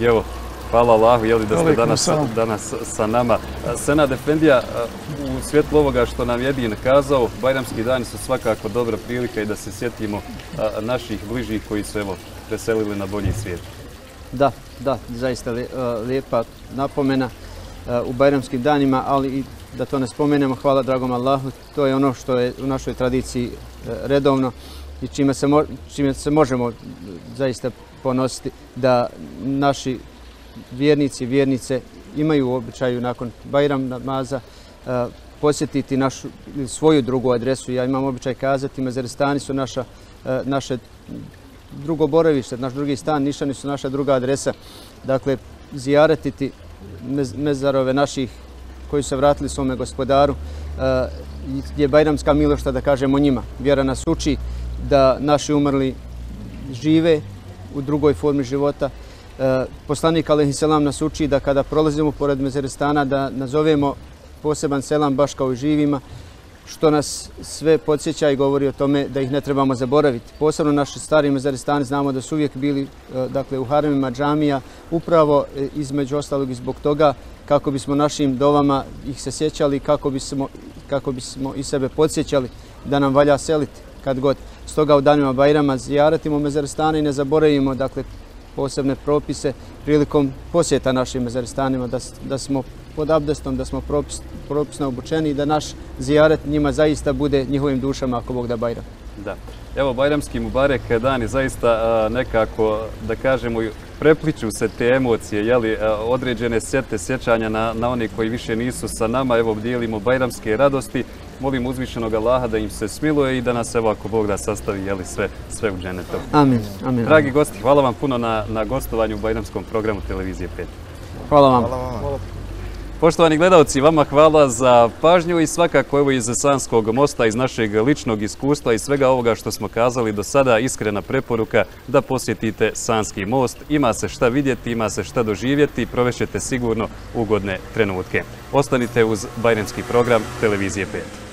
I evo, hvala Allahu jeli, da ste danas, danas sa nama. Sena Defendija, u svjetlu ovoga što nam Jedin kazao, Bajramski dani su svakako dobra prilika i da se sjetimo naših bližih koji su evo, preselili na bolji svijet. Da, da, zaista li- lijepa napomena u Bajramskim danima, ali i da to ne spomenemo, hvala dragom Allahu, to je ono što je u našoj tradiciji e, redovno i čime se, mo- čime se možemo e, zaista ponositi da naši vjernici i vjernice imaju u običaju nakon Bajram namaza e, posjetiti našu svoju drugu adresu. Ja imam običaj kazati, Mazaristani su naša, naše drugo boravište, naš drugi stan, Nišani su naša druga adresa. Dakle, zijaretiti mezarove naših koji su se vratili svome gospodaru e, je Bajramska milošta da kažemo njima. Vjera nas uči da naši umrli žive u drugoj formi života. E, poslanik Alehi Selam nas uči da kada prolazimo pored Mezerestana da nazovemo poseban selam baš kao i živima, što nas sve podsjeća i govori o tome da ih ne trebamo zaboraviti. Posebno naši stari Mezaristani znamo da su uvijek bili e, dakle, u haremima džamija, upravo e, između ostalog i zbog toga kako bismo našim dovama ih se sjećali, kako bismo, kako bismo i sebe podsjećali da nam valja seliti kad god. Stoga u danima Bajrama zijaratimo Mezaristane i ne zaboravimo dakle, posebne propise prilikom posjeta našim Mezaristanima, da, da smo pod abdestom, da smo propis, propisno obučeni i da naš zijaret njima zaista bude njihovim dušama ako Bog da Bajram. Da. Evo, Bajramski Mubarek dani zaista a, nekako, da kažemo, prepliču se te emocije, jeli, a, određene sjete, sjećanja na, na one koji više nisu sa nama. Evo, dijelimo Bajramske radosti. Molim uzvišenog Allaha da im se smiluje i da nas, evo, ako Bog da sastavi, jeli, sve, sve u dženetu. Amin. Amin. Dragi gosti, hvala vam puno na, na gostovanju u Bajramskom programu Televizije 5. Hvala vam. Hvala vama. Poštovani gledalci, vama hvala za pažnju i svakako evo iz Sanskog mosta, iz našeg ličnog iskustva i svega ovoga što smo kazali do sada, iskrena preporuka da posjetite Sanski most. Ima se šta vidjeti, ima se šta doživjeti, provešete sigurno ugodne trenutke. Ostanite uz Bajremski program Televizije 5.